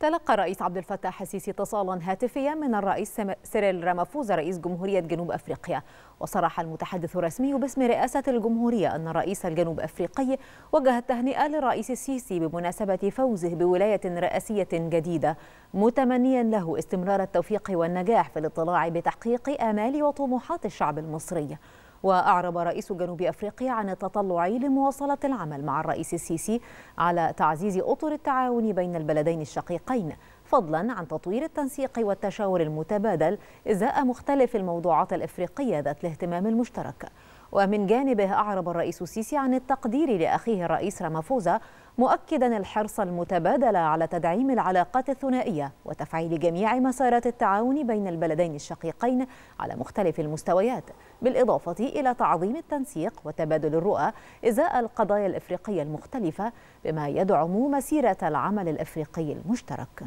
تلقى الرئيس عبد الفتاح السيسي اتصالا هاتفيا من الرئيس سيريل رامافوزا رئيس جمهورية جنوب أفريقيا. وصرح المتحدث الرسمي باسم رئاسة الجمهورية أن الرئيس الجنوب أفريقي وجه التهنئة للرئيس السيسي بمناسبة فوزه بولاية رئاسية جديدة متمنيا له استمرار التوفيق والنجاح في الاطلاع بتحقيق آمال وطموحات الشعب المصري. وأعرب رئيس جنوب أفريقيا عن التطلع لمواصلة العمل مع الرئيس السيسي على تعزيز أطر التعاون بين البلدين الشقيقين فضلا عن تطوير التنسيق والتشاور المتبادل إزاء مختلف الموضوعات الإفريقية ذات الاهتمام المشترك. ومن جانبه أعرب الرئيس السيسي عن التقدير لأخيه الرئيس رامافوزا مؤكدا الحرص المتبادل على تدعيم العلاقات الثنائية وتفعيل جميع مسارات التعاون بين البلدين الشقيقين على مختلف المستويات بالإضافة إلى تعظيم التنسيق وتبادل الرؤى إزاء القضايا الإفريقية المختلفة بما يدعم مسيرة العمل الإفريقي المشترك.